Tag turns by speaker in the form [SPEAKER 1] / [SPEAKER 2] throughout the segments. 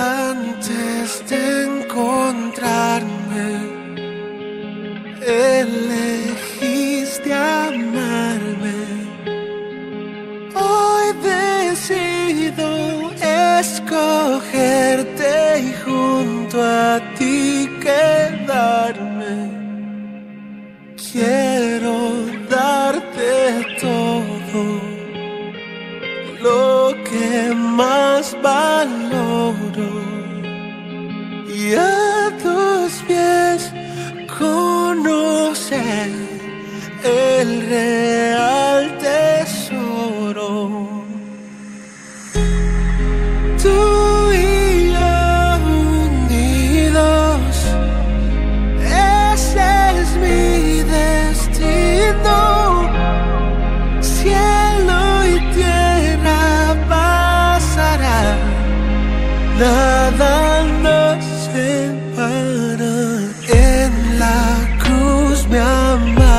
[SPEAKER 1] Antes de encontrarme, elegiste amarme. Hoy decido escogerte y junto a ti quedarme. Quiero darte todo lo que más valoro y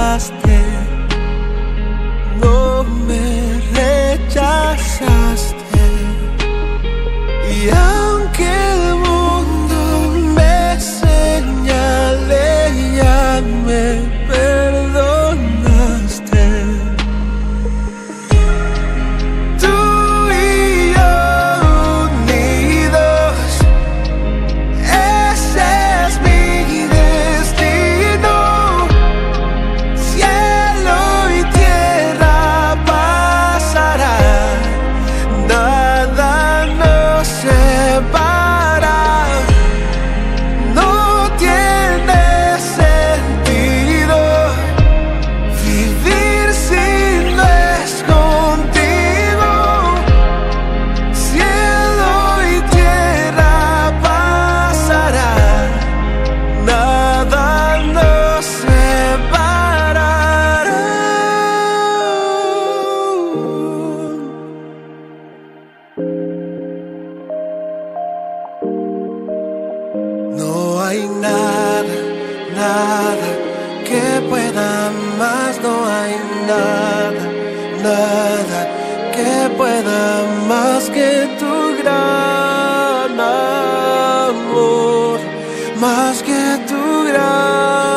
[SPEAKER 1] amaste, nada que pueda más, no hay nada, nada que pueda más que tu gran amor, más que tu gran